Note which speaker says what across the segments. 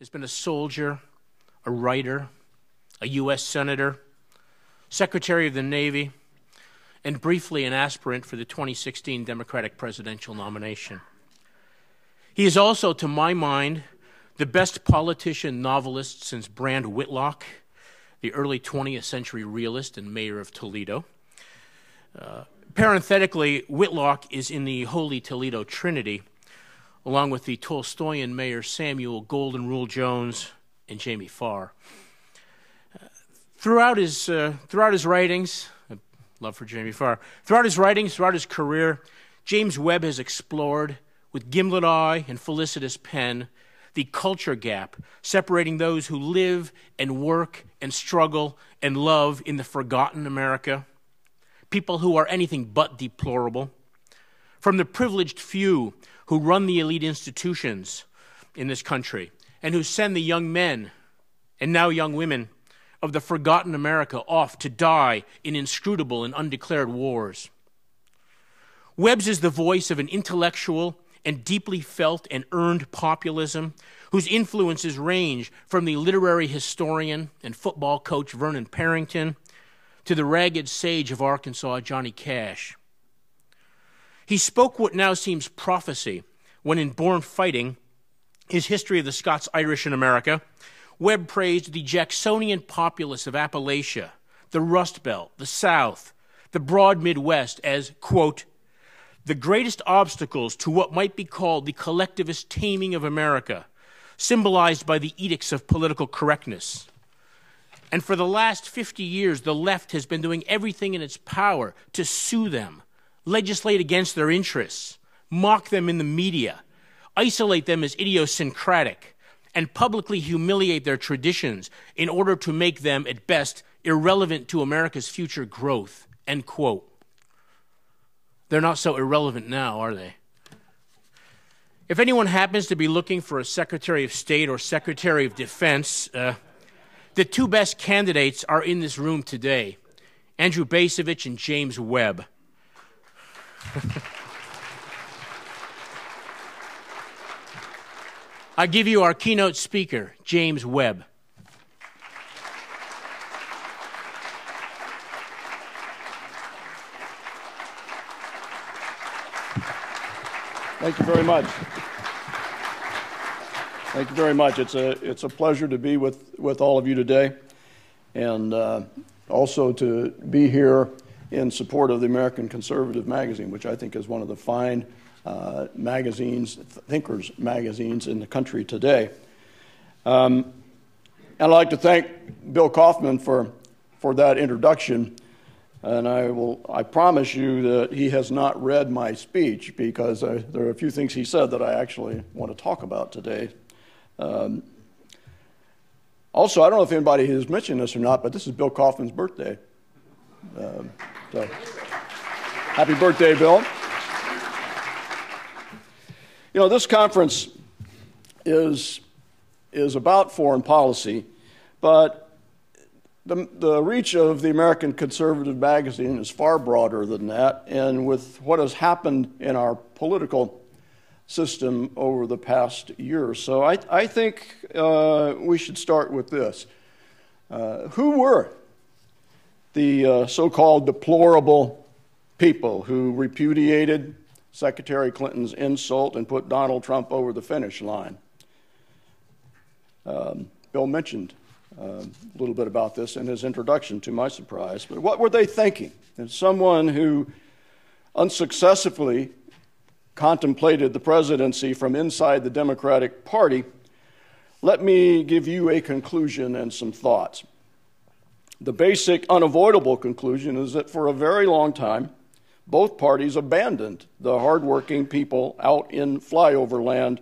Speaker 1: has been a soldier, a writer, a U.S. Senator, Secretary of the Navy, and briefly an aspirant for the 2016 Democratic presidential nomination. He is also, to my mind, the best politician novelist since Brand Whitlock, the early 20th century realist and mayor of Toledo. Uh, parenthetically, Whitlock is in the Holy Toledo Trinity, along with the Tolstoyan mayor Samuel Golden Rule Jones and Jamie Farr. Uh, throughout, his, uh, throughout his writings, love for Jamie Farr, throughout his writings, throughout his career, James Webb has explored, with gimlet eye and felicitous pen, the culture gap separating those who live and work and struggle and love in the forgotten America, people who are anything but deplorable, from the privileged few who run the elite institutions in this country and who send the young men and now young women of the forgotten America off to die in inscrutable and undeclared wars. Webb's is the voice of an intellectual and deeply felt and earned populism whose influences range from the literary historian and football coach Vernon Parrington to the ragged sage of Arkansas, Johnny Cash. He spoke what now seems prophecy when, in Born Fighting, his history of the Scots Irish in America, Webb praised the Jacksonian populace of Appalachia, the Rust Belt, the South, the broad Midwest as, quote, the greatest obstacles to what might be called the collectivist taming of America, symbolized by the edicts of political correctness. And for the last 50 years, the left has been doing everything in its power to sue them, legislate against their interests, mock them in the media, isolate them as idiosyncratic, and publicly humiliate their traditions in order to make them, at best, irrelevant to America's future growth. End quote. They're not so irrelevant now, are they? If anyone happens to be looking for a Secretary of State or Secretary of Defense, uh, the two best candidates are in this room today Andrew Bacevich and James Webb. I give you our keynote speaker, James Webb.
Speaker 2: Thank you very much. Thank you very much. It's a, it's a pleasure to be with, with all of you today and uh, also to be here in support of the American Conservative Magazine, which I think is one of the fine uh, magazines, thinkers magazines in the country today. Um, I'd like to thank Bill Kauffman for, for that introduction. And I will, I promise you that he has not read my speech because I, there are a few things he said that I actually want to talk about today. Um, also, I don't know if anybody has mentioned this or not, but this is Bill Kauffman's birthday. Um, so, happy birthday, Bill. You know, this conference is, is about foreign policy, but the, the reach of the American Conservative magazine is far broader than that, and with what has happened in our political system over the past year. So I, I think uh, we should start with this. Uh, who were the uh, so called deplorable people who repudiated Secretary Clinton's insult and put Donald Trump over the finish line? Um, Bill mentioned a little bit about this in his introduction, to my surprise. But what were they thinking? As someone who unsuccessfully contemplated the presidency from inside the Democratic Party, let me give you a conclusion and some thoughts. The basic, unavoidable conclusion is that for a very long time, both parties abandoned the hardworking people out in flyover land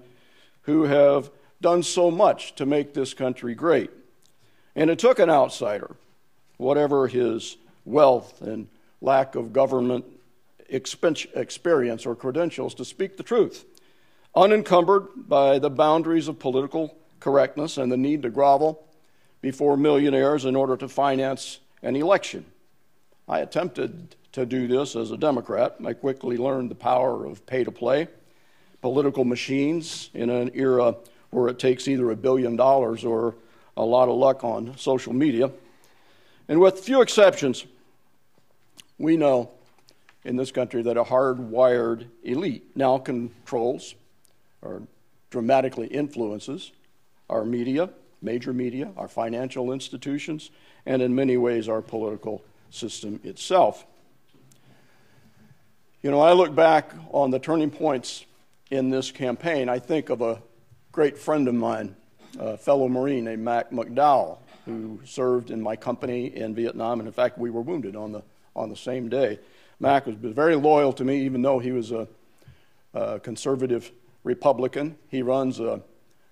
Speaker 2: who have done so much to make this country great. And it took an outsider, whatever his wealth and lack of government experience or credentials, to speak the truth, unencumbered by the boundaries of political correctness and the need to grovel before millionaires in order to finance an election. I attempted to do this as a Democrat. I quickly learned the power of pay to play, political machines in an era where it takes either a billion dollars or a lot of luck on social media. And with few exceptions, we know in this country that a hardwired elite now controls or dramatically influences our media, major media, our financial institutions, and in many ways our political system itself. You know, I look back on the turning points in this campaign. I think of a great friend of mine, a fellow Marine named Mac McDowell, who served in my company in Vietnam, and in fact, we were wounded on the, on the same day. Mac was very loyal to me, even though he was a, a conservative Republican. He runs a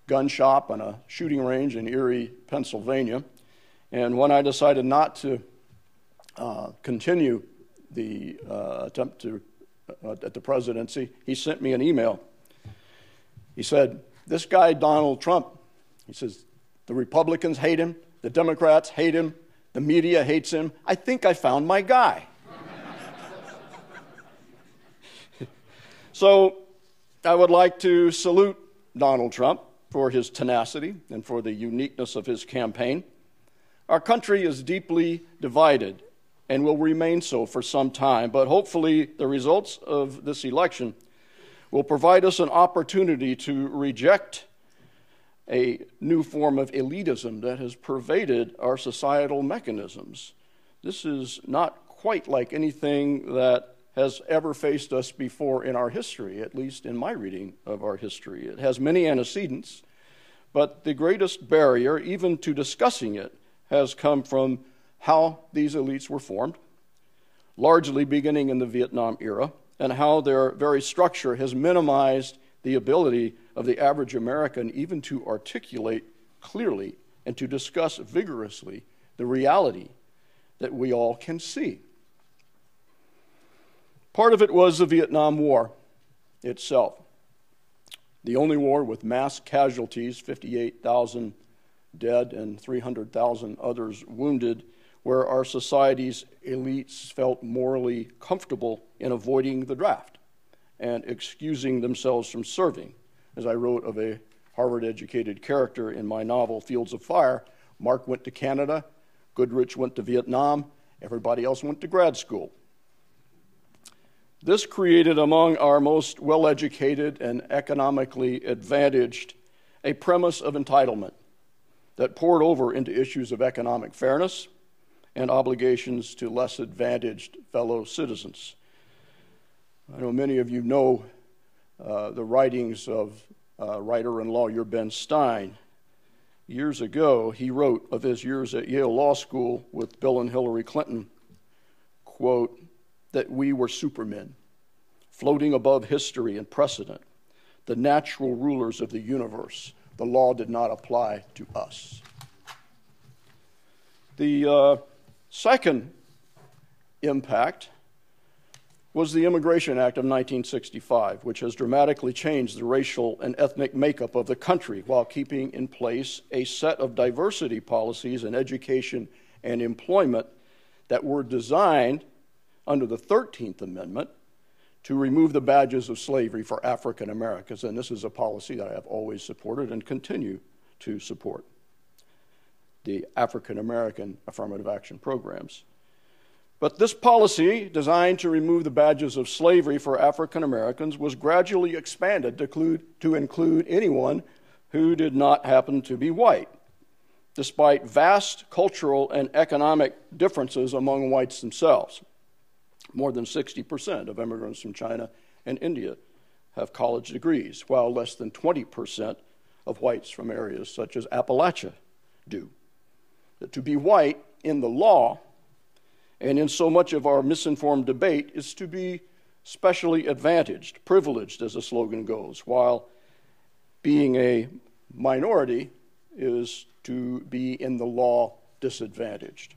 Speaker 2: gun shop and a shooting range in Erie, Pennsylvania. And when I decided not to uh, continue the uh, attempt to uh, at the presidency, he sent me an email. He said, "This guy Donald Trump," he says, "the Republicans hate him, the Democrats hate him, the media hates him. I think I found my guy." so, I would like to salute Donald Trump for his tenacity and for the uniqueness of his campaign. Our country is deeply divided and will remain so for some time, but hopefully the results of this election will provide us an opportunity to reject a new form of elitism that has pervaded our societal mechanisms. This is not quite like anything that has ever faced us before in our history, at least in my reading of our history. It has many antecedents, but the greatest barrier, even to discussing it, has come from how these elites were formed, largely beginning in the Vietnam era, and how their very structure has minimized the ability of the average American even to articulate clearly and to discuss vigorously the reality that we all can see. Part of it was the Vietnam War itself. The only war with mass casualties, 58,000 dead and 300,000 others wounded, where our society's elites felt morally comfortable in avoiding the draft and excusing themselves from serving. As I wrote of a Harvard educated character in my novel Fields of Fire, Mark went to Canada, Goodrich went to Vietnam, everybody else went to grad school. This created among our most well educated and economically advantaged a premise of entitlement that poured over into issues of economic fairness and obligations to less advantaged fellow citizens. I know many of you know uh, the writings of uh, writer and lawyer Ben Stein. Years ago, he wrote of his years at Yale Law School with Bill and Hillary Clinton, quote, that we were supermen, floating above history and precedent, the natural rulers of the universe. The law did not apply to us. The uh, second impact was the Immigration Act of 1965, which has dramatically changed the racial and ethnic makeup of the country while keeping in place a set of diversity policies in education and employment that were designed under the 13th Amendment to remove the badges of slavery for African Americans. And this is a policy that I have always supported and continue to support the African American affirmative action programs. But this policy, designed to remove the badges of slavery for African Americans, was gradually expanded to include, to include anyone who did not happen to be white, despite vast cultural and economic differences among whites themselves. More than 60% of immigrants from China and India have college degrees, while less than 20% of whites from areas such as Appalachia do. To be white in the law and in so much of our misinformed debate is to be specially advantaged, privileged, as the slogan goes, while being a minority is to be in the law disadvantaged.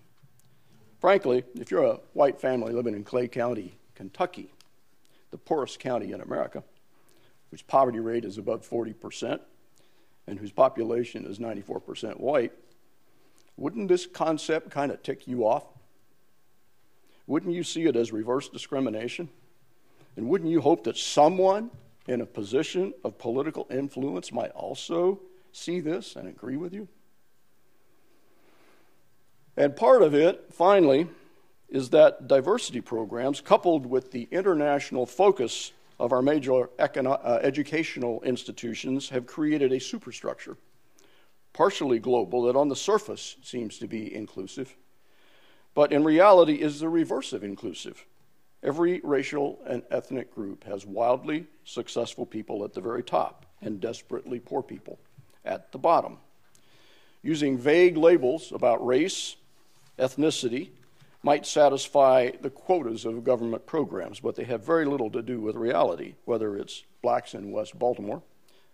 Speaker 2: Frankly, if you're a white family living in Clay County, Kentucky, the poorest county in America, whose poverty rate is above 40% and whose population is 94% white, wouldn't this concept kind of tick you off? Wouldn't you see it as reverse discrimination? And wouldn't you hope that someone in a position of political influence might also see this and agree with you? And part of it, finally, is that diversity programs, coupled with the international focus of our major econo- uh, educational institutions, have created a superstructure, partially global, that on the surface seems to be inclusive, but in reality is the reverse of inclusive. Every racial and ethnic group has wildly successful people at the very top and desperately poor people at the bottom. Using vague labels about race, ethnicity, might satisfy the quotas of government programs, but they have very little to do with reality, whether it's blacks in West Baltimore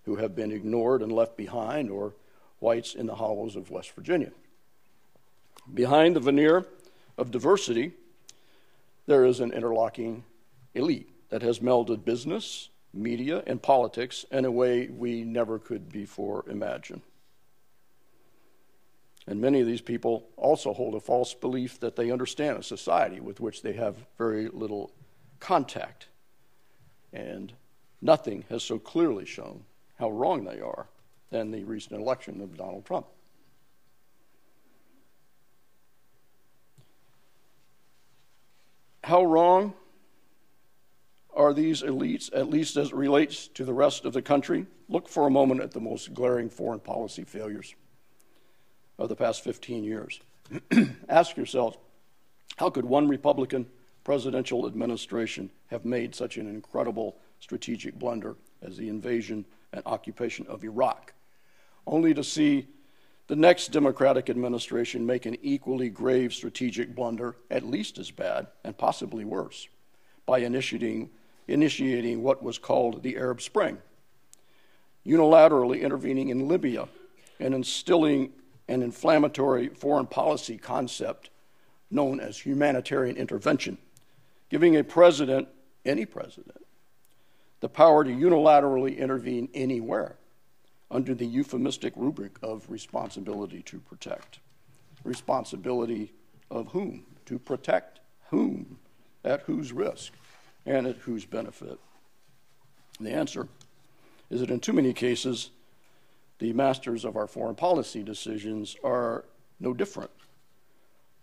Speaker 2: who have been ignored and left behind, or whites in the hollows of West Virginia. Behind the veneer of diversity, there is an interlocking elite that has melded business, media, and politics in a way we never could before imagine. And many of these people also hold a false belief that they understand a society with which they have very little contact. And nothing has so clearly shown how wrong they are than the recent election of Donald Trump. How wrong are these elites, at least as it relates to the rest of the country? Look for a moment at the most glaring foreign policy failures of the past 15 years. Ask yourselves how could one Republican presidential administration have made such an incredible strategic blunder as the invasion and occupation of Iraq, only to see the next Democratic administration make an equally grave strategic blunder, at least as bad and possibly worse, by initiating, initiating what was called the Arab Spring, unilaterally intervening in Libya and instilling an inflammatory foreign policy concept known as humanitarian intervention, giving a president, any president, the power to unilaterally intervene anywhere under the euphemistic rubric of responsibility to protect. Responsibility of whom? To protect whom? At whose risk? And at whose benefit? The answer is that in too many cases, the masters of our foreign policy decisions are no different,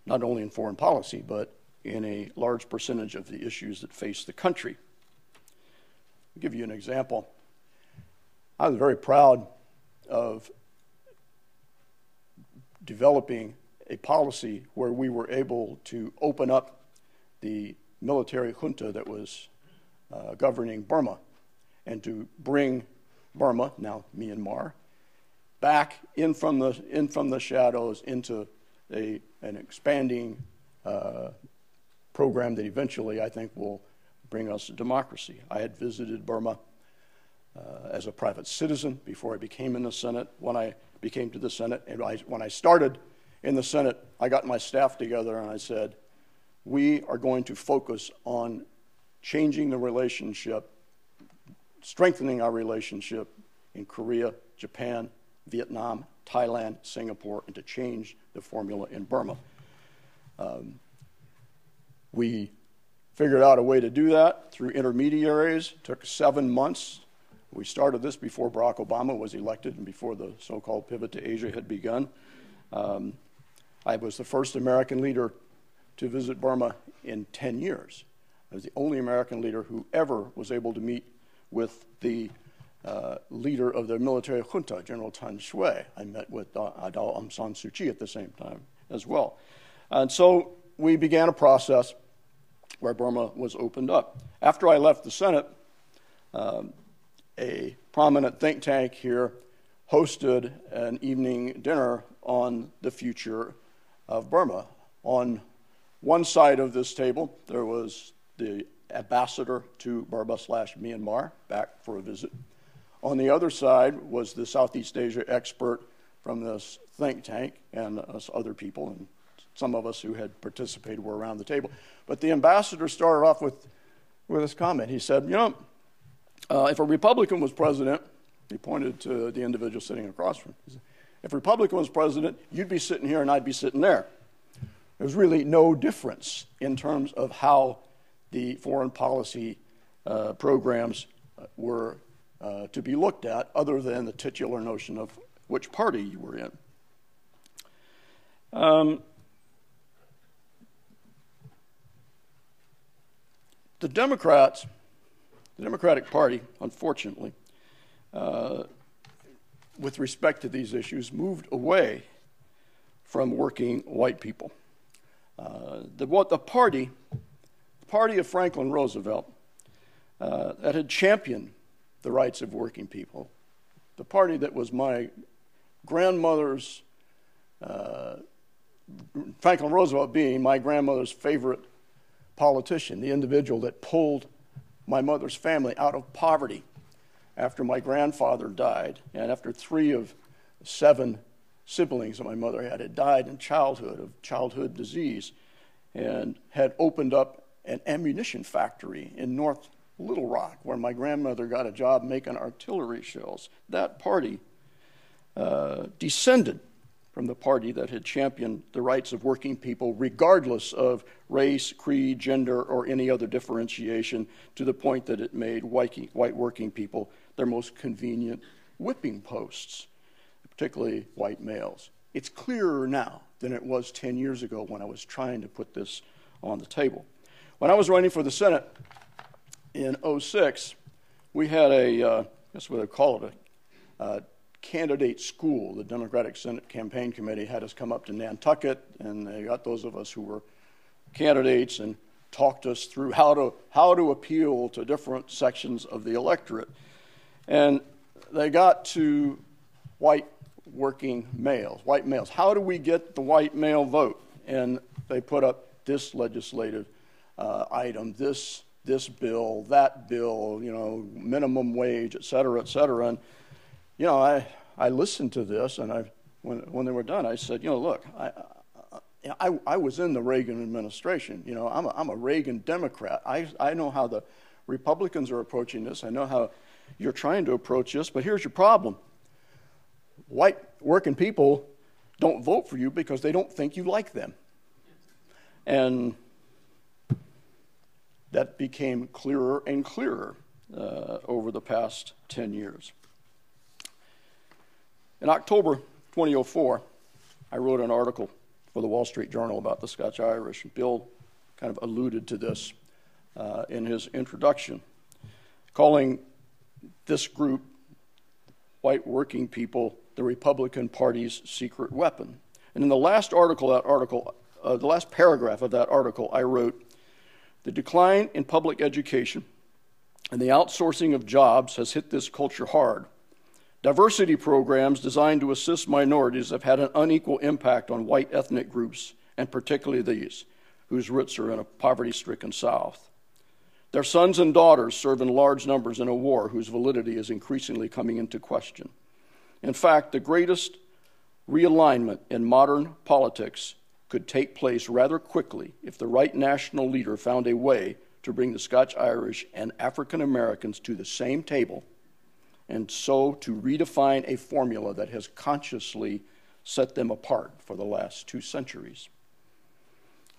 Speaker 2: not only in foreign policy, but in a large percentage of the issues that face the country. I'll give you an example. I was very proud of developing a policy where we were able to open up the military junta that was uh, governing Burma and to bring Burma, now Myanmar, back in from the, in from the shadows into a, an expanding uh, program that eventually I think will bring us to democracy. I had visited Burma uh, as a private citizen before I became in the Senate. When I became to the Senate, and I, when I started in the Senate, I got my staff together and I said, we are going to focus on changing the relationship, strengthening our relationship in Korea, Japan, Vietnam, Thailand, Singapore, and to change the formula in Burma. Um, we figured out a way to do that through intermediaries. It took seven months. We started this before Barack Obama was elected and before the so called pivot to Asia had begun. Um, I was the first American leader to visit Burma in 10 years. I was the only American leader who ever was able to meet with the uh, leader of the military junta, General Than Shwe. I met with uh, Aung San Suu Kyi at the same time as well. And so we began a process where Burma was opened up. After I left the Senate, um, a prominent think tank here hosted an evening dinner on the future of Burma. On one side of this table, there was the ambassador to Burma slash Myanmar back for a visit. On the other side was the Southeast Asia expert from this think tank and us other people, and some of us who had participated were around the table. But the ambassador started off with, with this comment. He said, You know, uh, if a Republican was president, he pointed to the individual sitting across from him. If a Republican was president, you'd be sitting here and I'd be sitting there. There's really no difference in terms of how the foreign policy uh, programs uh, were uh, to be looked at other than the titular notion of which party you were in. Um, the Democrats, the Democratic Party, unfortunately, uh, with respect to these issues, moved away from working white people. Uh, the, what the party, the party of Franklin Roosevelt, uh, that had championed the rights of working people, the party that was my grandmother's, uh, Franklin Roosevelt being my grandmother's favorite politician, the individual that pulled my mother's family out of poverty after my grandfather died, and after three of seven siblings that my mother had had died in childhood of childhood disease, and had opened up an ammunition factory in North Little Rock, where my grandmother got a job making artillery shells. That party uh, descended from the party that had championed the rights of working people, regardless of race, creed, gender, or any other differentiation, to the point that it made white, white working people their most convenient whipping posts, particularly white males. It's clearer now than it was 10 years ago when I was trying to put this on the table. When I was running for the Senate in 06, we had a, uh, that's what they call it, a candidate school. The Democratic Senate Campaign Committee had us come up to Nantucket, and they got those of us who were candidates and talked us through how to, how to appeal to different sections of the electorate. And they got to white working males, white males. How do we get the white male vote? And they put up this legislative uh, item, this this bill, that bill, you know, minimum wage, et cetera, et cetera. And, you know, I, I listened to this, and I, when, when they were done, I said, you know, look, I, I, I was in the Reagan administration. You know, I'm a, I'm a Reagan Democrat. I, I know how the Republicans are approaching this. I know how you're trying to approach this, but here's your problem white working people don't vote for you because they don't think you like them. And that became clearer and clearer uh, over the past 10 years. In October 2004, I wrote an article for the Wall Street Journal about the Scotch Irish. Bill kind of alluded to this uh, in his introduction, calling this group, white working people, the Republican Party's secret weapon. And in the last article, that article, uh, the last paragraph of that article, I wrote, "The decline in public education and the outsourcing of jobs has hit this culture hard. Diversity programs designed to assist minorities have had an unequal impact on white ethnic groups, and particularly these, whose roots are in a poverty stricken South. Their sons and daughters serve in large numbers in a war whose validity is increasingly coming into question. In fact, the greatest realignment in modern politics could take place rather quickly if the right national leader found a way to bring the Scotch Irish and African Americans to the same table, and so to redefine a formula that has consciously set them apart for the last two centuries.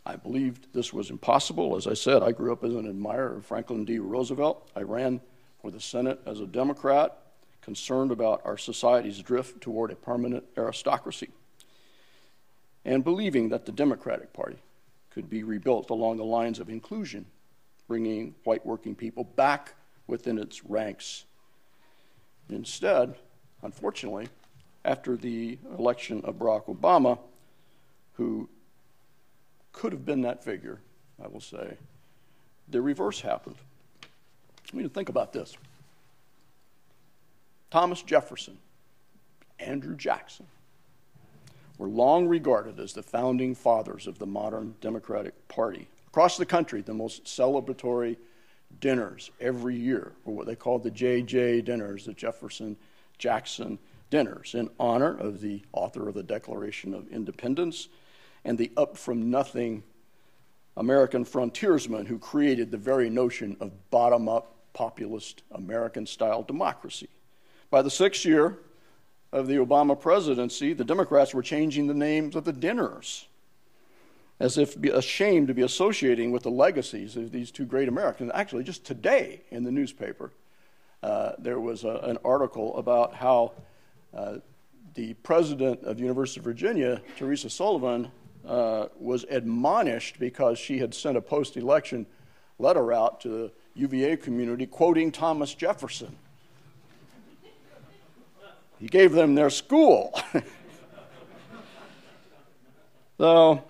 Speaker 2: I believed this was impossible. As I said, I grew up as an admirer of Franklin D. Roosevelt. I ran for the Senate as a Democrat, concerned about our society's drift toward a permanent aristocracy, and believing that the Democratic Party could be rebuilt along the lines of inclusion, bringing white working people back within its ranks. Instead, unfortunately, after the election of Barack Obama, who could have been that figure, I will say, the reverse happened. I mean, think about this Thomas Jefferson, Andrew Jackson were long regarded as the founding fathers of the modern Democratic Party. Across the country, the most celebratory dinners every year were what they called the JJ dinners, the Jefferson Jackson dinners, in honor of the author of the Declaration of Independence and the up from nothing American frontiersman who created the very notion of bottom up populist American style democracy. By the sixth year of the Obama presidency, the Democrats were changing the names of the dinners as if ashamed to be associating with the legacies of these two great Americans. Actually, just today in the newspaper, uh, there was a, an article about how uh, the president of the University of Virginia, Teresa Sullivan, uh, was admonished because she had sent a post election letter out to the UVA community quoting Thomas Jefferson. He gave them their school. so,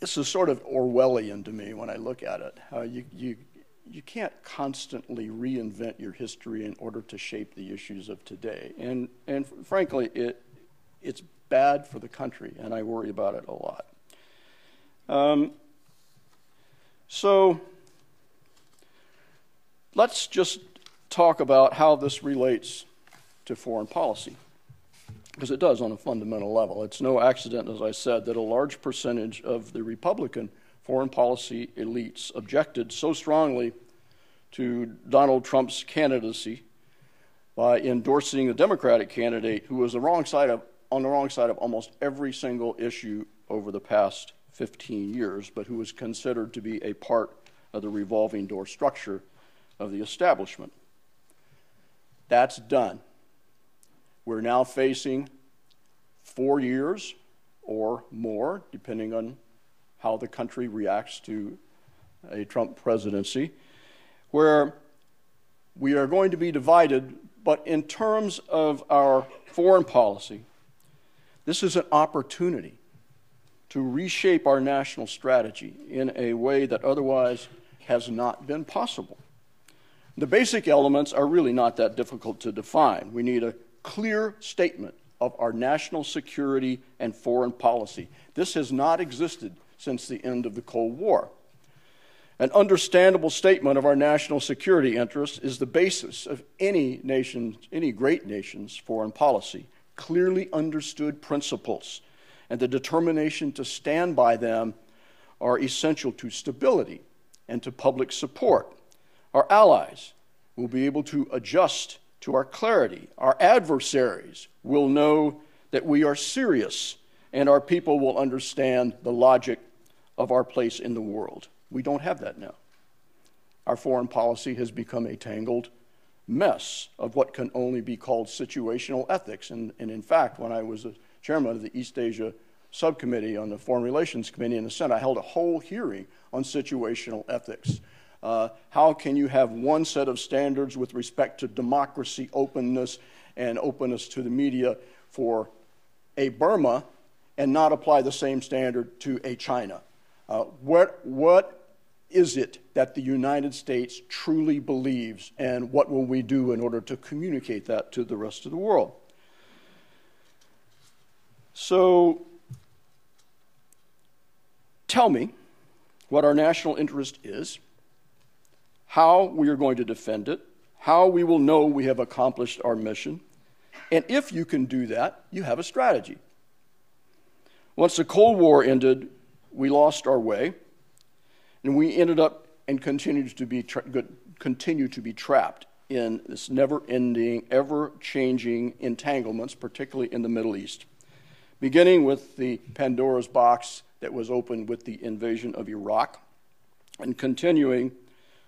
Speaker 2: this is sort of Orwellian to me when I look at it. How you, you, you can't constantly reinvent your history in order to shape the issues of today. And, and frankly, it, it's bad for the country, and I worry about it a lot. Um, so let's just talk about how this relates to foreign policy, because it does on a fundamental level. It's no accident, as I said, that a large percentage of the Republican foreign policy elites objected so strongly to Donald Trump's candidacy by endorsing the Democratic candidate who was the wrong side of, on the wrong side of almost every single issue over the past 15 years, but who was considered to be a part of the revolving door structure of the establishment. That's done. We're now facing four years or more, depending on how the country reacts to a Trump presidency, where we are going to be divided, but in terms of our foreign policy, this is an opportunity to reshape our national strategy in a way that otherwise has not been possible. The basic elements are really not that difficult to define. We need a clear statement of our national security and foreign policy. This has not existed since the end of the Cold War. An understandable statement of our national security interests is the basis of any nation, any great nation's foreign policy. Clearly understood principles and the determination to stand by them are essential to stability and to public support. Our allies will be able to adjust to our clarity. Our adversaries will know that we are serious, and our people will understand the logic of our place in the world. We don't have that now. Our foreign policy has become a tangled mess of what can only be called situational ethics. And, and in fact, when I was a chairman of the East Asia Subcommittee on the Foreign Relations Committee in the Senate, I held a whole hearing on situational ethics. Uh, how can you have one set of standards with respect to democracy, openness, and openness to the media for a Burma and not apply the same standard to a China? Uh, what, what is it that the United States truly believes, and what will we do in order to communicate that to the rest of the world? So, tell me what our national interest is, how we are going to defend it, how we will know we have accomplished our mission, and if you can do that, you have a strategy. Once the Cold War ended, we lost our way, and we ended up and continued to be tra- continue to be trapped in this never-ending, ever-changing entanglements, particularly in the Middle East, beginning with the Pandora's box that was opened with the invasion of Iraq, and continuing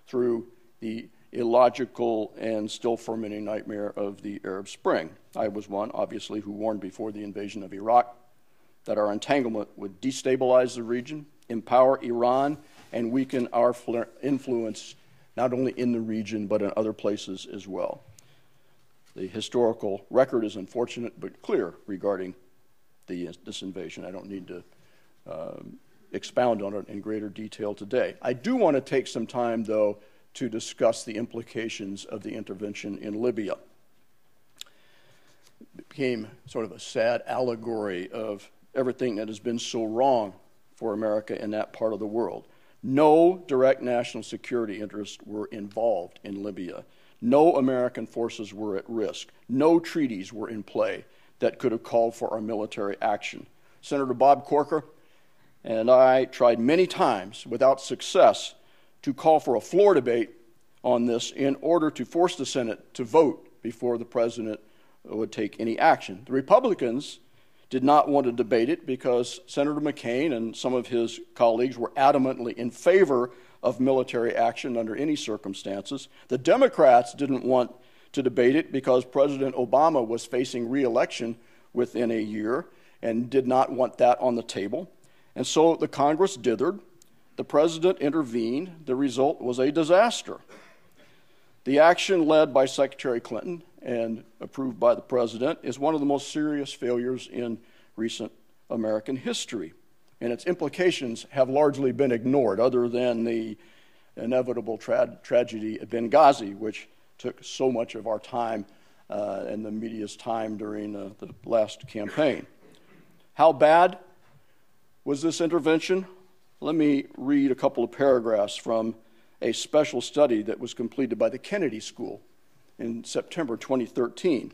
Speaker 2: through the illogical and still fermenting nightmare of the Arab Spring. I was one, obviously, who warned before the invasion of Iraq that our entanglement would destabilize the region, empower Iran, and weaken our influence not only in the region but in other places as well. The historical record is unfortunate but clear regarding the, this invasion. I don't need to um, expound on it in greater detail today. I do want to take some time, though, to discuss the implications of the intervention in Libya. It became sort of a sad allegory of everything that has been so wrong for America in that part of the world. No direct national security interests were involved in Libya. No American forces were at risk. No treaties were in play that could have called for our military action. Senator Bob Corker and I tried many times without success to call for a floor debate on this in order to force the Senate to vote before the president would take any action. The Republicans did not want to debate it because Senator McCain and some of his colleagues were adamantly in favor of military action under any circumstances. The Democrats didn't want to debate it because President Obama was facing reelection within a year and did not want that on the table. And so the Congress dithered. The president intervened. The result was a disaster. The action led by Secretary Clinton and approved by the president is one of the most serious failures in recent American history. And its implications have largely been ignored, other than the inevitable tra- tragedy at Benghazi, which took so much of our time uh, and the media's time during uh, the last campaign. How bad was this intervention? Let me read a couple of paragraphs from a special study that was completed by the Kennedy School in September 2013.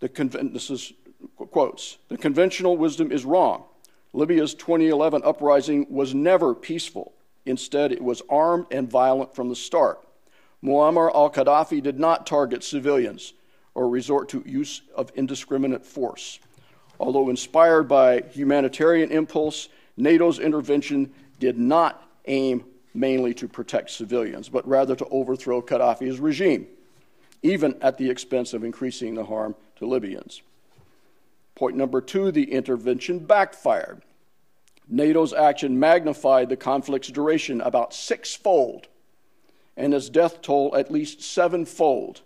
Speaker 2: The this is quotes The conventional wisdom is wrong. Libya's 2011 uprising was never peaceful. Instead, it was armed and violent from the start. Muammar al Gaddafi did not target civilians or resort to use of indiscriminate force. Although inspired by humanitarian impulse, NATO's intervention did not aim mainly to protect civilians, but rather to overthrow Gaddafi's regime, even at the expense of increasing the harm to Libyans. Point number two the intervention backfired. NATO's action magnified the conflict's duration about sixfold and its death toll at least sevenfold,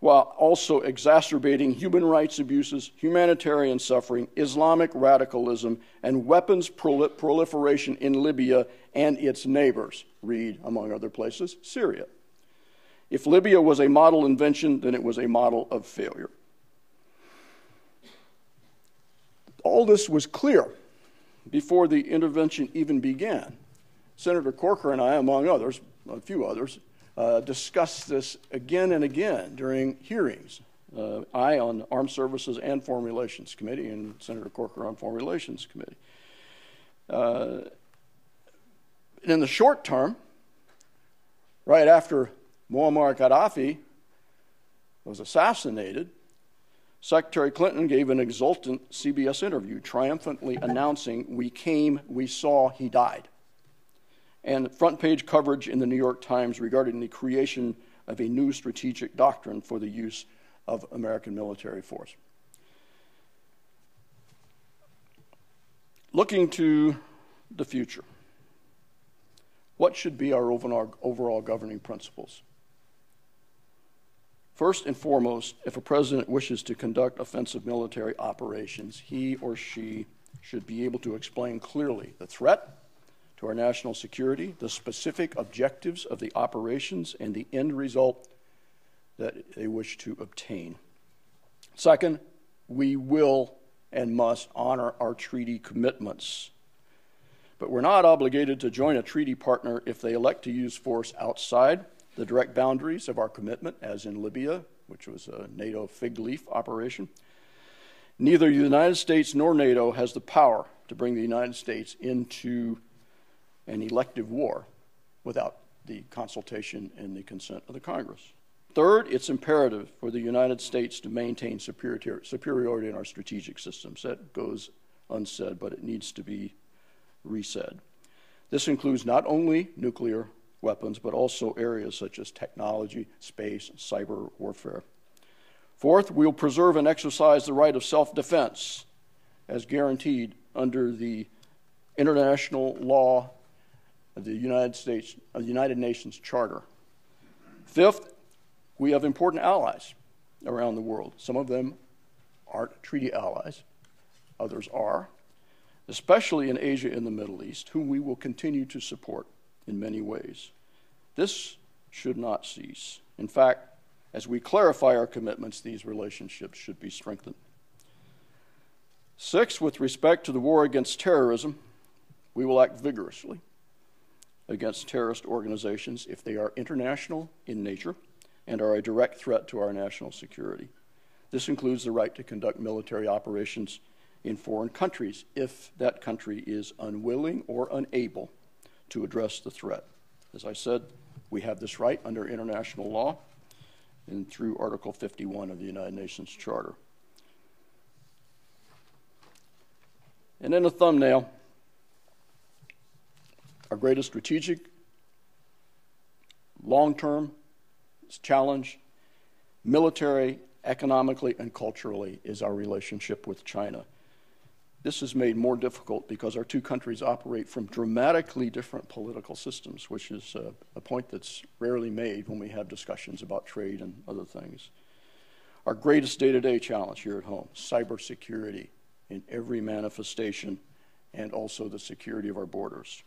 Speaker 2: while also exacerbating human rights abuses, humanitarian suffering, Islamic radicalism, and weapons proliferation in Libya and its neighbors. Read, among other places, Syria. If Libya was a model invention, then it was a model of failure. All this was clear before the intervention even began. Senator Corker and I, among others, a few others, uh, discussed this again and again during hearings. Uh, I on Armed Services and Foreign Relations Committee, and Senator Corker on Foreign Relations Committee. Uh, in the short term, right after Muammar Gaddafi was assassinated, Secretary Clinton gave an exultant CBS interview, triumphantly announcing, We came, we saw, he died and front page coverage in the New York Times regarding the creation of a new strategic doctrine for the use of American military force. Looking to the future, what should be our overall governing principles? First and foremost, if a president wishes to conduct offensive military operations, he or she should be able to explain clearly the threat to our national security, the specific objectives of the operations, and the end result that they wish to obtain. Second, we will and must honor our treaty commitments. But we're not obligated to join a treaty partner if they elect to use force outside the direct boundaries of our commitment, as in Libya, which was a NATO fig leaf operation. Neither the United States nor NATO has the power to bring the United States into an elective war without the consultation and the consent of the Congress. Third, it's imperative for the United States to maintain superiority in our strategic systems. That goes unsaid, but it needs to be resaid. This includes not only nuclear weapons, but also areas such as technology, space, cyber warfare. Fourth, we'll preserve and exercise the right of self defense as guaranteed under the international law of the United States, of the United Nations Charter. Fifth, we have important allies around the world. Some of them aren't treaty allies, others are, especially in Asia and the Middle East, whom we will continue to support in many ways. This should not cease. In fact, as we clarify our commitments, these relationships should be strengthened. Six, with respect to the war against terrorism, we will act vigorously against terrorist organizations if they are international in nature and are a direct threat to our national security. This includes the right to conduct military operations in foreign countries if that country is unwilling or unable to address the threat. As I said, we have this right under international law and through Article 51 of the United Nations Charter. And then a thumbnail greatest strategic, long term challenge military, economically, and culturally is our relationship with China. This is made more difficult because our two countries operate from dramatically different political systems, which is uh, a point that's rarely made when we have discussions about trade and other things. Our greatest day to day challenge here at home cybersecurity in every manifestation and also the security of our borders.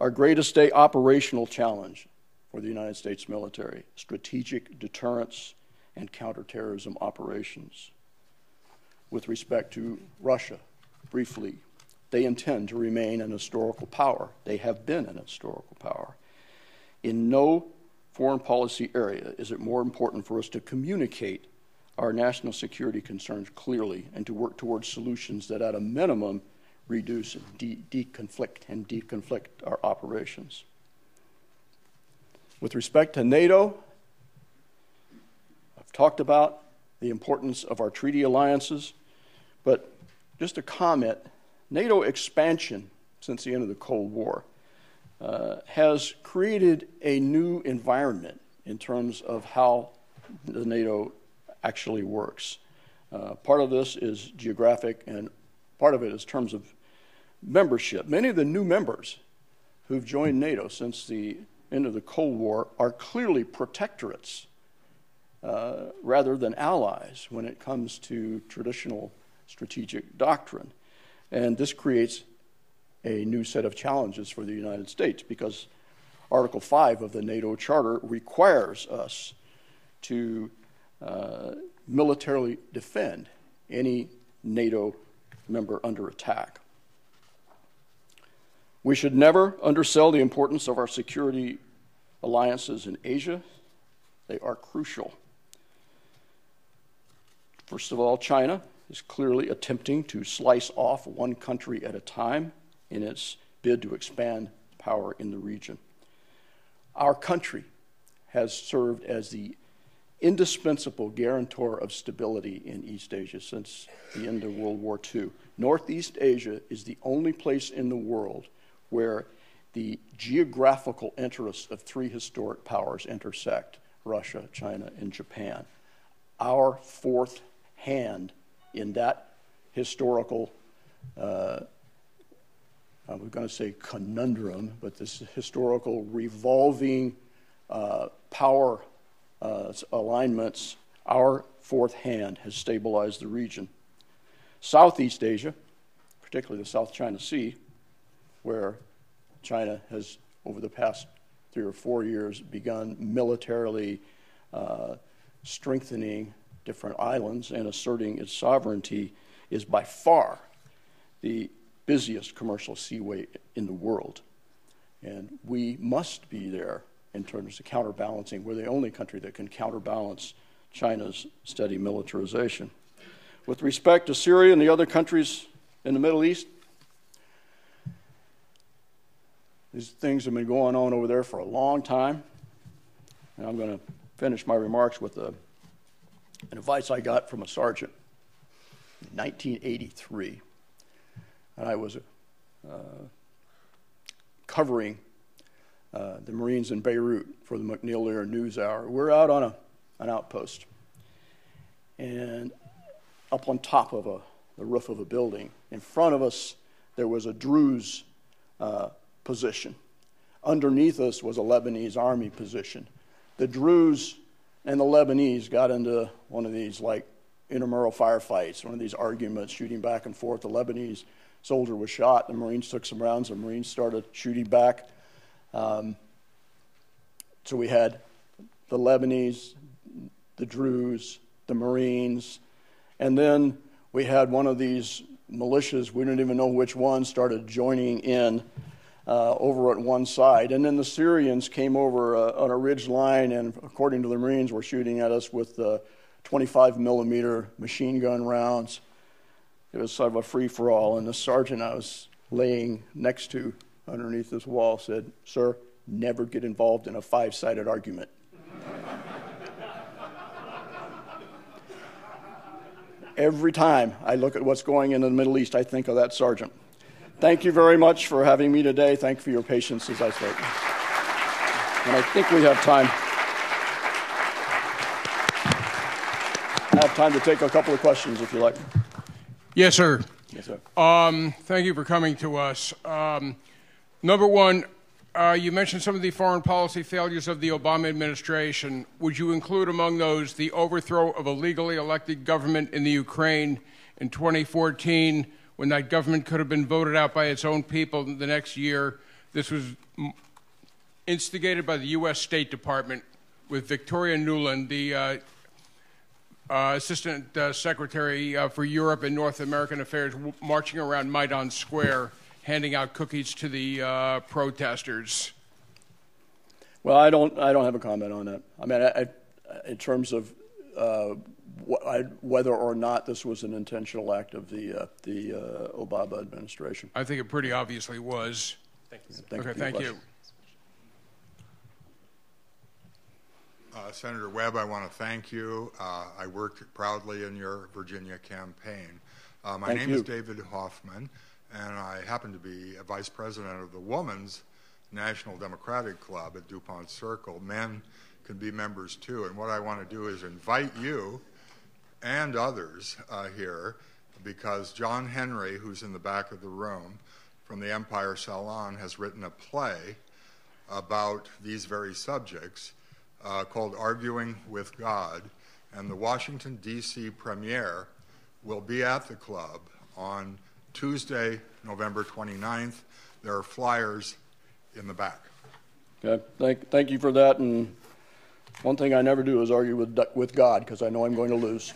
Speaker 2: Our greatest day operational challenge for the United States military strategic deterrence and counterterrorism operations. With respect to Russia, briefly, they intend to remain an historical power. They have been an historical power. In no foreign policy area is it more important for us to communicate our national security concerns clearly and to work towards solutions that, at a minimum, reduce de- deconflict and deconflict our operations. With respect to NATO, I've talked about the importance of our treaty alliances, but just a comment NATO expansion since the end of the Cold War uh, has created a new environment in terms of how the NATO actually works. Uh, part of this is geographic, and part of it is terms of membership. Many of the new members who've joined NATO since the end of the Cold War are clearly protectorates uh, rather than allies when it comes to traditional strategic doctrine. And this creates a new set of challenges for the United States because Article 5 of the NATO Charter requires us to uh, militarily defend any NATO member under attack. We should never undersell the importance of our security alliances in Asia. They are crucial. First of all, China is clearly attempting to slice off one country at a time in its bid to expand power in the region. Our country has served as the indispensable guarantor of stability in East Asia since the end of World War II. Northeast Asia is the only place in the world where the geographical interests of three historic powers intersect Russia, China, and Japan. Our fourth hand in that historical, uh, I was going to say conundrum, but this historical revolving uh, power uh, alignments, our fourth hand has stabilized the region. Southeast Asia, particularly the South China Sea, where China has, over the past three or four years, begun militarily uh, strengthening different islands and asserting its sovereignty is by far the busiest commercial seaway in the world. And we must be there in terms of counterbalancing. We're the only country that can counterbalance China's steady militarization. With respect to Syria and the other countries in the Middle East, these things have been going on over there for a long time. And I'm going to finish my remarks with a an advice I got from a sergeant in 1983. And I was uh, covering uh, the Marines in Beirut for the MacNeil Lehrer News Hour. We're out on a, an outpost. And up on top of a, the roof of a building, in front of us, there was a Druze uh, position. Underneath us was a Lebanese army position. The Druze and the Lebanese got into one of these like intramural firefights, one of these arguments, shooting back and forth. The Lebanese soldier was shot. The Marines took some rounds. The Marines started shooting back. Um, so we had the Lebanese, the Druze, the Marines, and then we had one of these militias, we didn't even know which one, started joining in uh, over at one side. And then the Syrians came over uh, on a ridge line, and according to the Marines, were shooting at us with uh, 25 millimeter machine gun rounds. It was sort of a free for all. And the sergeant I was laying next to underneath this wall said, Sir, never get involved in a five sided argument. Every time I look at what's going in the Middle East, I think of that sergeant. Thank you very much for having me today. Thank you for your patience as I spoke. And I think we have time. I have time to take a couple of questions if you like.
Speaker 3: Yes, sir.
Speaker 2: Yes, sir.
Speaker 3: Um, thank you for coming to us. Um, number one, uh, you mentioned some of the foreign policy failures of the Obama administration. Would you include among those the overthrow of a legally elected government in the Ukraine in 2014 when that government could have been voted out by its own people the next year? This was instigated by the U.S. State Department with Victoria Nuland, the uh, uh, Assistant uh, Secretary uh, for Europe and North American Affairs, marching around Maidan Square, handing out cookies to the uh, protesters.
Speaker 2: Well, I don't. I don't have a comment on that. I mean, I, I, in terms of uh, whether or not this was an intentional act of the uh, the Obama administration.
Speaker 3: I think it pretty obviously was.
Speaker 2: Thank you.
Speaker 3: okay,
Speaker 2: you
Speaker 3: thank you.
Speaker 4: Uh, Senator Webb, I want to thank you. Uh, I worked proudly in your Virginia campaign. Uh, my
Speaker 2: thank
Speaker 4: name
Speaker 2: you.
Speaker 4: is David Hoffman, and I happen to be a vice president of the Women's National Democratic Club at Dupont Circle. Men can be members too, and what I want to do is invite you and others uh, here because John Henry, who's in the back of the room from the Empire Salon, has written a play about these very subjects uh, called Arguing with God, and the Washington, D.C. premiere will be at the club on Tuesday, November 29th. There are flyers in the back.
Speaker 2: Okay, thank, thank you for that. And one thing I never do is argue with, with God because I know I'm going to lose.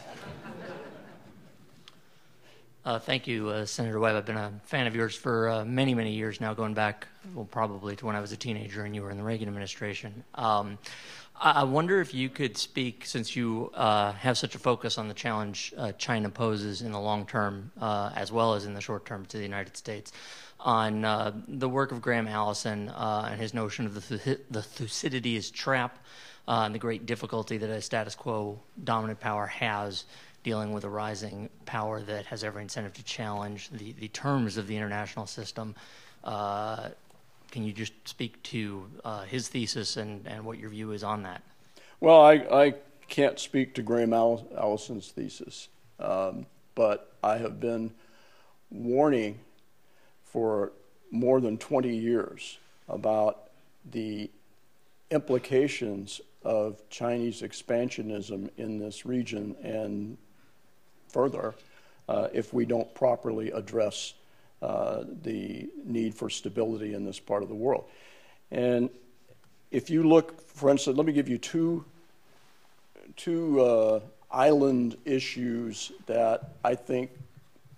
Speaker 5: Uh, thank you, uh, Senator Webb. I've been a fan of yours for uh, many, many years now, going back, well, probably to when I was a teenager and you were in the Reagan administration. Um, I wonder if you could speak, since you uh, have such a focus on the challenge uh, China poses in the long term uh, as well as in the short term to the United States, on the work of Graham Allison and his notion of the, the Thucydides trap uh, and the great difficulty that a status quo dominant power has dealing with a rising power that has every incentive to challenge the, the terms of the international system can you just speak to uh, his thesis and, and what your view is on that?
Speaker 2: Well, I, I can't speak to Graham Allison's thesis, um, but I have been warning for more than 20 years about the implications of Chinese expansionism in this region and further uh, if we don't properly address uh, the need for stability in this part of the world. And if you look, for instance, let me give you two, two uh, island issues that I think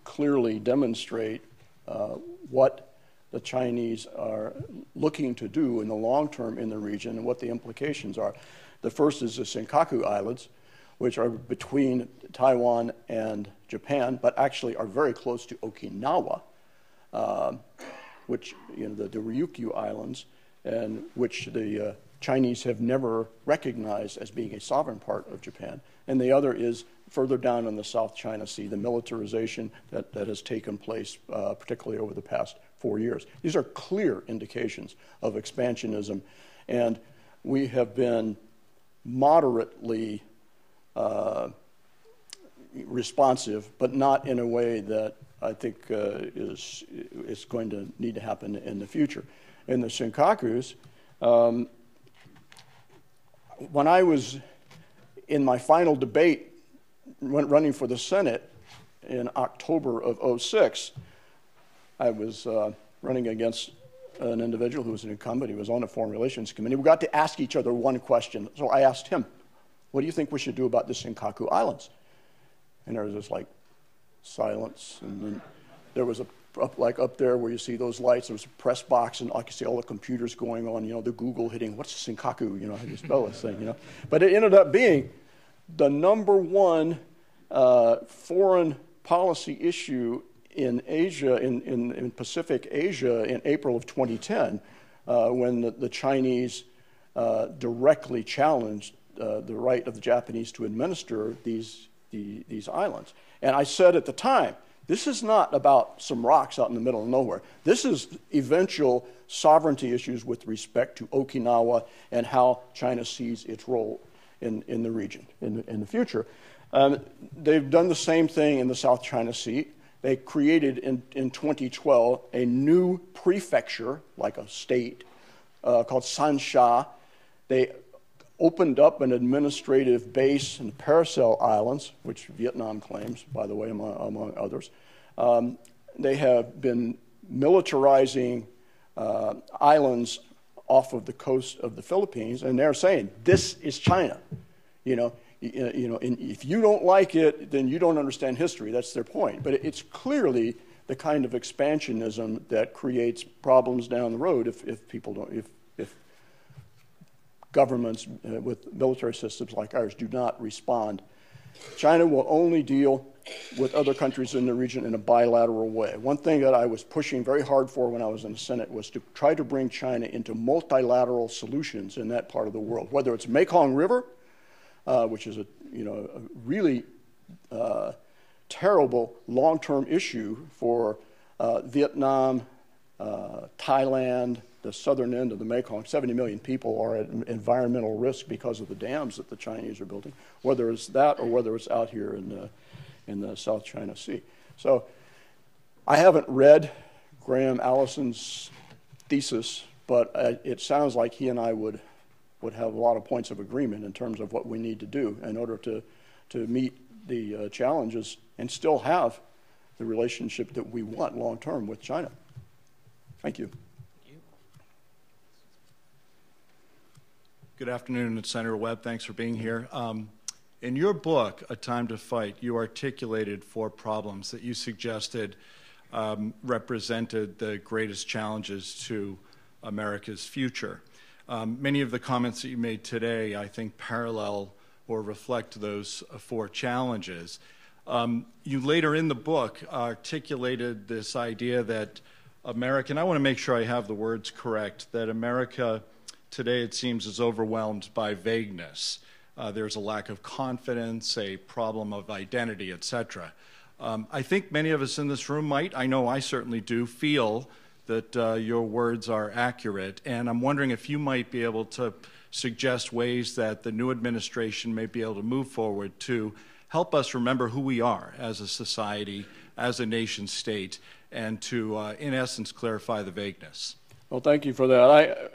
Speaker 2: clearly demonstrate uh, what the Chinese are looking to do in the long term in the region and what the implications are. The first is the Senkaku Islands, which are between Taiwan and Japan, but actually are very close to Okinawa uh, which, you know, the, the Ryukyu Islands, and which the uh, Chinese have never recognized as being a sovereign part of Japan. And the other is further down in the South China Sea, the militarization that, that has taken place, uh, particularly over the past four years. These are clear indications of expansionism. And we have been moderately uh, responsive, but not in a way that I think uh, is, is going to need to happen in the future. In the Senkakus, um, when I was in my final debate went running for the Senate in October of 06, I was uh, running against an individual who was an incumbent. He was on the Foreign Relations Committee. We got to ask each other one question. So I asked him, What do you think we should do about the Senkaku Islands? And there was this like silence. And then there was a up, like up there where you see those lights, there was a press box, and I could see all the computers going on, you know, the Google hitting, what's Senkaku, you know, how do you spell this thing, you know. But it ended up being the number one uh, foreign policy issue in Asia, in, in, in, Pacific Asia, in April of 2010, uh, when the, the Chinese uh, directly challenged uh, the right of the Japanese to administer these, the, these islands. And I said at the time, this is not about some rocks out in the middle of nowhere. This is eventual sovereignty issues with respect to Okinawa and how China sees its role in, in the region in, in the future. Um, they've done the same thing in the South China Sea. They created in, in 2012 a new prefecture, like a state, uh, called Sansha. They opened up an administrative base in the Paracel Islands, which Vietnam claims, by the way, among, among others. Um, they have been militarizing uh, islands off of the coast of the Philippines, and they're saying this is China. You know, you, you know, if you don't like it, then you don't understand history. That's their point. But it's clearly the kind of expansionism that creates problems down the road if, if people don't, if, if governments uh, with military systems like ours do not respond. China will only deal with other countries in the region in a bilateral way. One thing that I was pushing very hard for when I was in the Senate was to try to bring China into multilateral solutions in that part of the world, whether it's Mekong River, uh, which is a you know a really uh, terrible long-term issue for uh, Vietnam, uh, Thailand, the southern end of the Mekong. 70 million people are at environmental risk because of the dams that the Chinese are building, whether it's that or whether it's out here in the in the South China Sea. So I haven't read Graham Allison's thesis, but it sounds like he and I would, would have a lot of points of agreement in terms of what we need to do in order to, to meet the uh, challenges and still have the relationship that we want long term with China. Thank you.
Speaker 6: Good afternoon, Senator Webb. Thanks for being here. Um, in your book, A Time to Fight, you articulated four problems that you suggested um, represented the greatest challenges to America's future. Um, many of the comments that you made today, I think, parallel or reflect those uh, four challenges. Um, you later in the book articulated this idea that America, and I want to make sure I have the words correct, that America today, it seems, is overwhelmed by vagueness uh, there's a lack of confidence, a problem of identity, etc. Um, I think many of us in this room might, I know I certainly do, feel that uh, your words are accurate. And I'm wondering if you might be able to suggest ways that the new administration may be able to move forward to help us remember who we are as a society, as a nation state, and to, uh, in essence, clarify the vagueness.
Speaker 2: Well, thank you for that. I,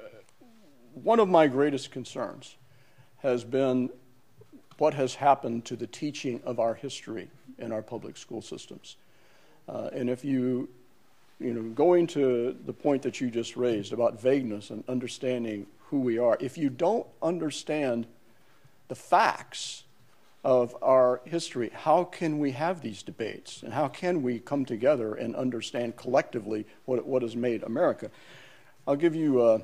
Speaker 2: one of my greatest concerns has been what has happened to the teaching of our history in our public school systems. Uh, and if you, you know, going to the point that you just raised about vagueness and understanding who we are, if you don't understand the facts of our history, how can we have these debates? And how can we come together and understand collectively what, what has made America? I'll give you uh,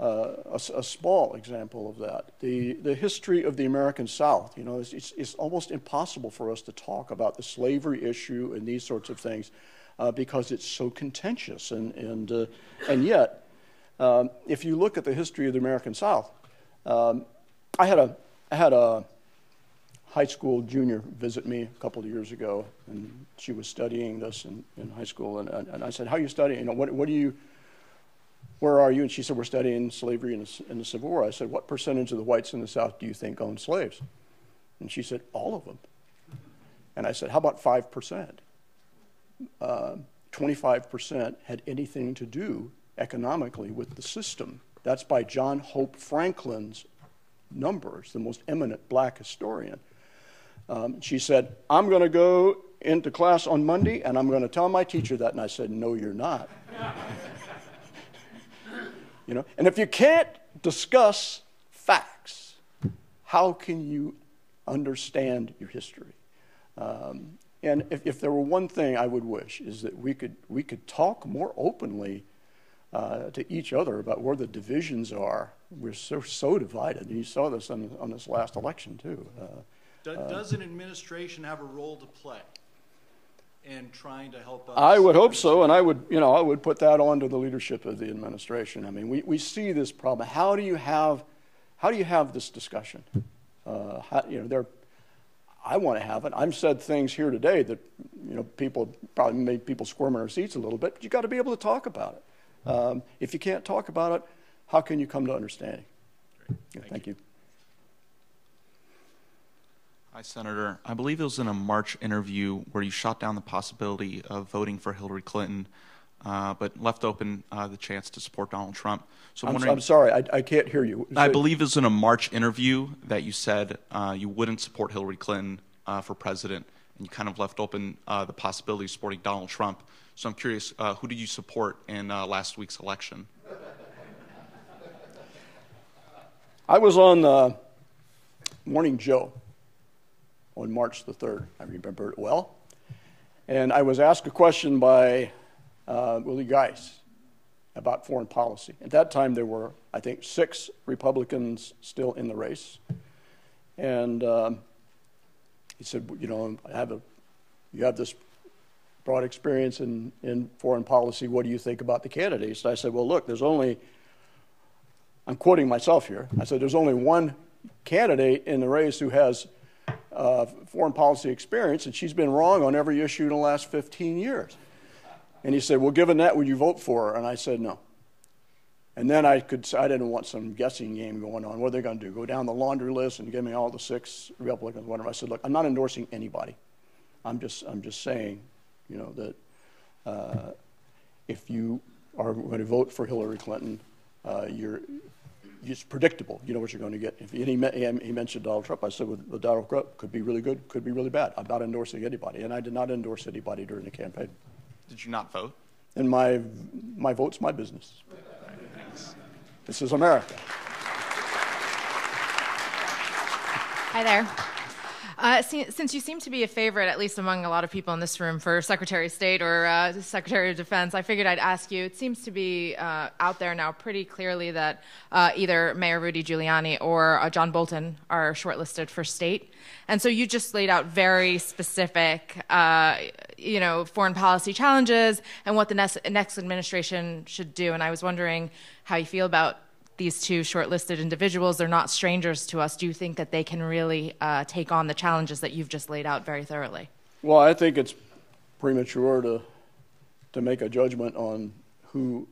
Speaker 2: a, a, small example of that. The, the history of the American South, you know, it's, it's, it's, almost impossible for us to talk about the slavery issue and these sorts of things uh, because it's so contentious. And, and, uh, and yet, um, if you look at the history of the American South, um, I, had a, I had a high school junior visit me a couple of years ago, and she was studying this in, in high school. And, and I said, How are you studying? You know, what, what do you where are you? And she said, we're studying slavery in the, in the Civil War. I said, what percentage of the whites in the South do you think owned slaves? And she said, all of them. And I said, how about 5%? Uh, 25% had anything to do economically with the system. That's by John Hope Franklin's numbers, the most eminent black historian. Um, she said, I'm going to go into class on Monday and I'm going to tell my teacher that. And I said, No, you're not. You know? And if you can't discuss facts, how can you understand your history? Um, and if, if, there were one thing I would wish is that we could, we could talk more openly uh, to each other about where the divisions are. We're so, so divided. And you saw this on, on this last election, too.
Speaker 6: Uh, does an administration have a role to play? and trying to help us?
Speaker 2: I would hope so, and I would, you know, I would put that on to the leadership of the administration. I mean, we, we see this problem. How do you have, how do you have this discussion? Uh, how, you know, there, I want to have it. I've said things here today that, you know, people probably made people squirm in their seats a little bit. But you got to be able to talk about it. Um, if you can't talk about it, how can you come to understanding? Yeah, thank,
Speaker 6: thank
Speaker 2: you.
Speaker 7: Hi, Senator. I believe it was in a March interview where you shot down the possibility of voting for Hillary Clinton, uh, but left open uh, the chance to support Donald Trump.
Speaker 2: So I'm, I'm, I'm sorry, I, I, can't hear you.
Speaker 7: I believe it was in a March interview that you said uh, you wouldn't support Hillary Clinton uh, for president, and you kind of left open uh, the possibility of supporting Donald Trump. So I'm curious, uh, who did you support in last week's election?
Speaker 2: I was on Morning Joe on March the 3rd. I remember it well. And I was asked a question by uh, Willie Geist about foreign policy. At that time, there were, I think, six Republicans still in the race. And um, he said, You know, I have a, you have this broad experience in, in foreign policy. What do you think about the candidates? And I said, Well, look, there's only, I'm quoting myself here. I said, There's only one candidate in the race who has uh, foreign policy experience, and she's been wrong on every issue in the last 15 years. And he said, Well, given that, would you vote for her? And I said, No. And then I could, I didn't want some guessing game going on. What are they going to do? Go down the laundry list and give me all the six Republicans, whatever. I said, Look, I'm not endorsing anybody. I'm just, I'm just saying, you know, that uh, if you are going to vote for Hillary Clinton, uh, you're, it's predictable. You know what you're going to get. If he, he mentioned Donald Trump, I said, well, Donald Trump could be really good, could be really bad. I'm not endorsing anybody, and I did not endorse anybody during the campaign.
Speaker 7: Did you not vote?
Speaker 2: And my my vote's my business. This is America.
Speaker 8: Hi there. Uh, since you seem to be a favorite, at least among a lot of people in this room, for Secretary of State or uh, Secretary of Defense, I figured I'd ask you. It seems to be uh, out there now pretty clearly that uh, either Mayor Rudy Giuliani or uh, John Bolton are shortlisted for state. And so you just laid out very specific, uh, you know, foreign policy challenges and what the next, administration should do. And I was wondering how you feel about these two shortlisted individuals, they're not strangers to us. Do you think that they can really uh, take on the challenges that you've just laid out very thoroughly?
Speaker 2: Well, I think it's premature to to make a judgment on who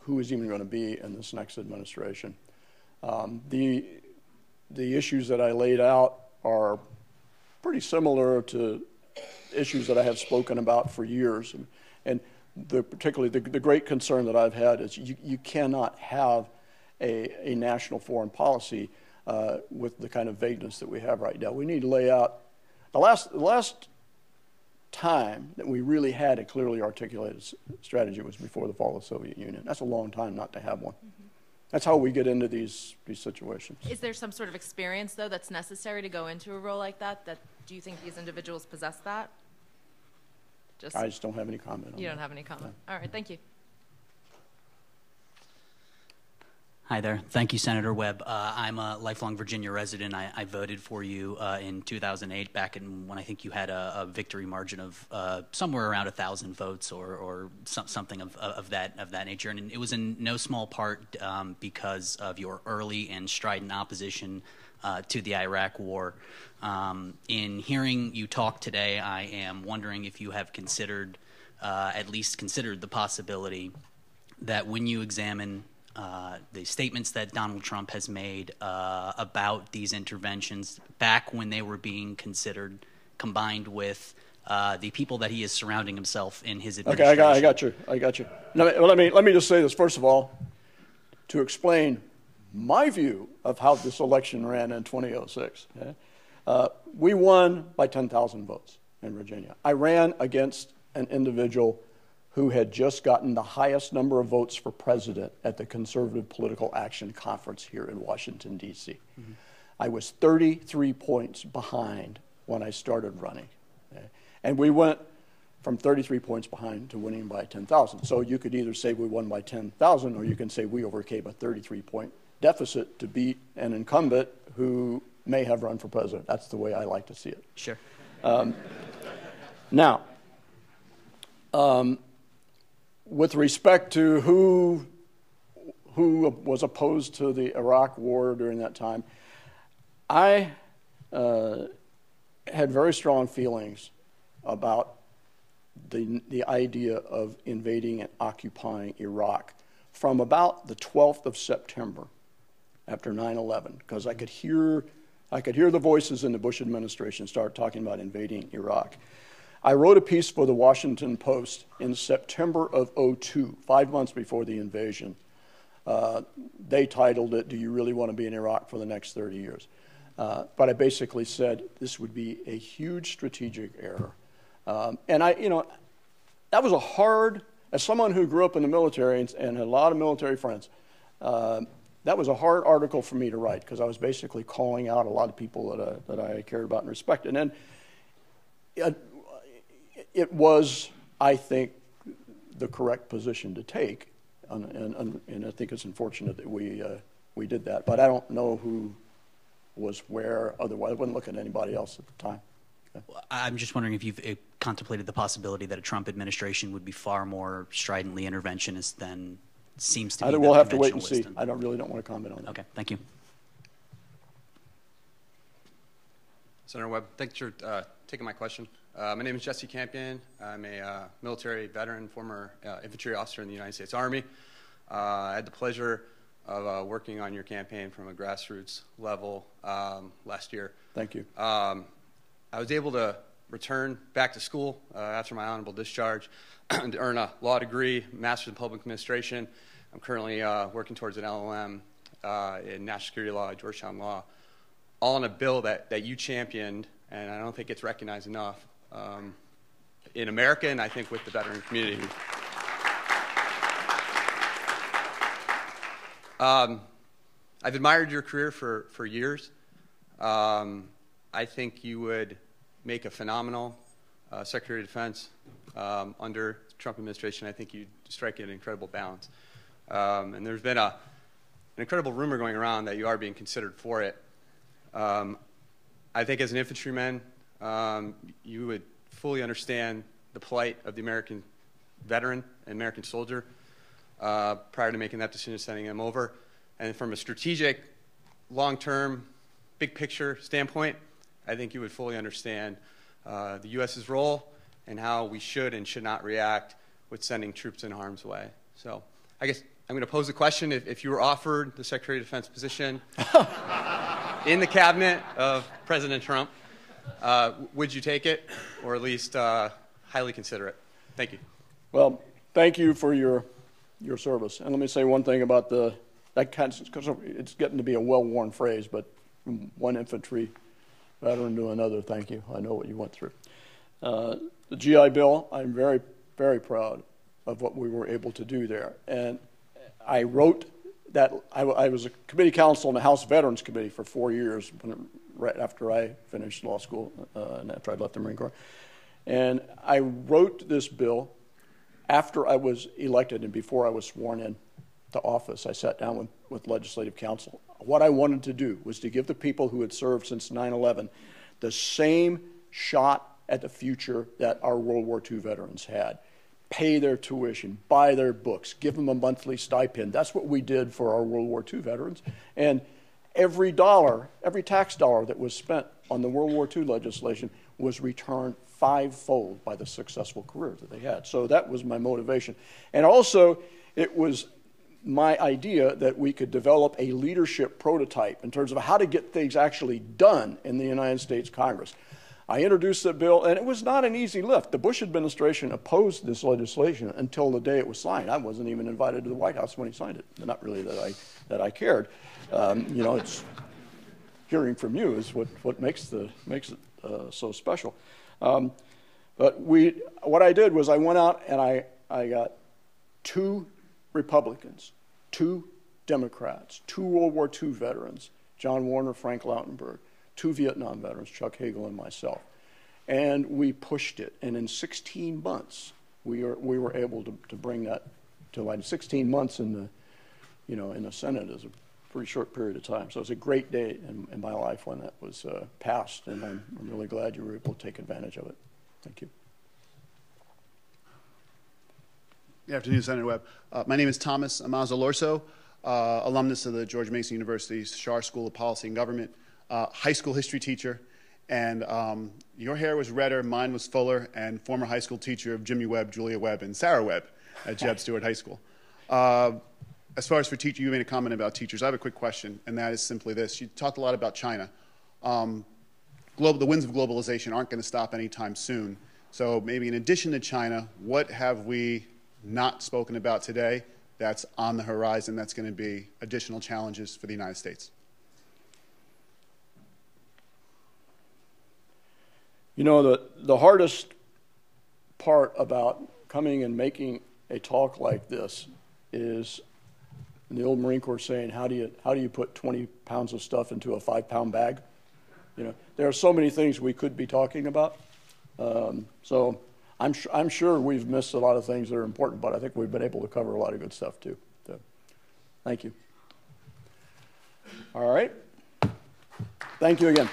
Speaker 2: who is even going to be in this next administration. Um, the the issues that I laid out are pretty similar to issues that I have spoken about for years, and, and the, particularly the, the great concern that I've had is you, you cannot have a, a national foreign policy uh, with the kind of vagueness that we have right now. We need to lay out the last, the last time that we really had a clearly articulated strategy was before the fall of the Soviet Union. That's a long time not to have one. Mm-hmm. That's how we get into these, these situations.
Speaker 8: Is there some sort of experience, though, that's necessary to go into a role like that? That do you think these individuals possess that?
Speaker 2: Just I just don't have any comment.
Speaker 8: You
Speaker 2: don't
Speaker 8: that. have any comment. No. All right, thank you.
Speaker 9: Hi there. Thank you, Senator Webb. Uh, I'm a lifelong Virginia resident. I, I voted for you uh, in 2008, back in when I think you had a, a victory margin of uh, somewhere around a thousand votes, or, or some, something of, of that of that nature. And it was in no small part um, because of your early and strident opposition uh, to the Iraq War. Um, in hearing you talk today, I am wondering if you have considered, uh, at least considered, the possibility that when you examine uh, the statements that Donald Trump has made uh, about these interventions back when they were being considered, combined with uh, the people that he is surrounding himself in his administration.
Speaker 2: Okay, I got, I got you. I got you. Now, let me let me just say this first of all, to explain my view of how this election ran in 2006. Okay? Uh, we won by 10,000 votes in Virginia. I ran against an individual who had just gotten the highest number of votes for president at the Conservative Political Action Conference here in Washington, D.C. Mm-hmm. I was 33 points behind when I started running. Okay? And we went from 33 points behind to winning by 10,000. So you could either say we won by 10,000 or you can say we overcame a 33 point deficit to beat an incumbent who may have run for president. That's the way I like to see it.
Speaker 9: Sure.
Speaker 2: Um, now, um, with respect to who who was opposed to the Iraq War during that time, I uh, had very strong feelings about the the idea of invading and occupying Iraq from about the 12th of September after 9/11, because I could hear I could hear the voices in the Bush administration start talking about invading Iraq. I wrote a piece for the Washington Post in September of 02, five months before the invasion. Uh, they titled it, Do You Really Want to Be in Iraq for the Next 30 Years? Uh, but I basically said this would be a huge strategic error. Um, and I, you know, that was a hard, as someone who grew up in the military and, and had a lot of military friends, uh, that was a hard article for me to write because I was basically calling out a lot of people that, I, that I cared about and respected. And it, it was, I think, the correct position to take. And, and, and I think it's unfortunate that we, uh, we did that. But I don't know who was where otherwise. I wouldn't look at anybody else at the time.
Speaker 9: I'm just wondering if you've uh, contemplated the possibility that a Trump administration would be far more stridently interventionist than seems to be.
Speaker 2: I, we'll have to wait and see. I don't really don't want to comment on that.
Speaker 9: Okay, thank you.
Speaker 10: Senator Webb, thanks for uh, taking my question. Uh, my name is Jesse Campion. I'm a uh, military veteran, former uh, infantry officer in the United States Army. Uh, I had the pleasure of uh, working on your campaign from a grassroots level um, last year.
Speaker 2: Thank you.
Speaker 10: Um, I was able to return back to school uh, after my honorable discharge to earn a law degree, master's in public administration. I'm currently uh, working towards an LLM uh, in national security law Georgetown Law, all on a bill that, that you championed, and I don't think it's recognized enough um, in America and I think with the veteran community. Um, I've admired your career for, for years. Um, I think you would make a phenomenal uh, Secretary of Defense um, under the Trump administration. I think you'd strike an incredible balance. Um, and there's been a, an incredible rumor going around that you are being considered for it. Um, I think as an infantryman, um, you would fully understand the plight of the American veteran and American soldier uh, prior to making that decision, sending them over. And from a strategic, long term, big picture standpoint, I think you would fully understand uh, the U.S.'s role and how we should and should not react with sending troops in harm's way. So I guess I'm going to pose a question if, if you were offered the Secretary of Defense position in the cabinet of President Trump, uh, would you take it or at least uh, highly consider it? Thank you.
Speaker 2: Well, thank you for your, your service. And let me say one thing about the, that kind of, because it's getting to be a well worn phrase, but one infantry veteran to another, thank you. I know what you went through. Uh, the GI Bill, I'm very, very proud of what we were able to do there. And I wrote that, I, I was a committee counsel in the House Veterans Committee for four years, right after I finished law school uh, and after I left the Marine Corps. And I wrote this bill after I was elected and before I was sworn in to office. I sat down with, with legislative counsel what I wanted to do was to give the people who had served since 9 11 the same shot at the future that our World War II veterans had. Pay their tuition, buy their books, give them a monthly stipend. That's what we did for our World War II veterans. And every dollar, every tax dollar that was spent on the World War II legislation was returned fivefold by the successful careers that they had. So that was my motivation. And also, it was my idea that we could develop a leadership prototype in terms of how to get things actually done in the United States Congress. I introduced the bill, and it was not an easy lift. The Bush administration opposed this legislation until the day it was signed. I wasn't even invited to the White House when he signed it. Not really that I, that I cared. Um, you know, it's hearing from you is what, what makes, the, makes it uh, so special. Um, but we, what I did was I went out and I, I got two Republicans, two Democrats, two World War II veterans, John Warner, Frank Lautenberg, two Vietnam veterans, Chuck Hagel and myself. And we pushed it. And in 16 months, we, are, we were able to, to bring that to light. 16 months in the, you know, in the Senate is a pretty short period of time. So it was a great day in, in my life when that was uh, passed, and I'm, I'm really glad you were able to take advantage of it. Thank you.
Speaker 11: Good afternoon, Senator Webb. Uh, my name is Thomas Amazalorso, uh, alumnus of the George Mason University Schar School of Policy and Government, uh, high school history teacher, and um, your hair was redder, mine was fuller, and former high school teacher of Jimmy Webb, Julia Webb, and Sarah Webb at Jeb Stuart High School. Uh, as far as for teacher, you made a comment about teachers. I have a quick question, and that is simply this. You talked a lot about China. um, global, the winds of globalization aren't going to stop anytime soon. So maybe in addition to China, what have we not spoken about today that's on the horizon that's going to be additional challenges for the United States?
Speaker 2: You know, the, the hardest part about coming and making a talk like this is the old Marine Corps saying, how do you, how do you put 20 pounds of stuff into a five pound bag? You know, there are so many things we could be talking about. Um, so I'm, I'm sure we've missed a lot of things that are important, but I think we've been able to cover a lot of good stuff too. So, thank you. All right. Thank you again.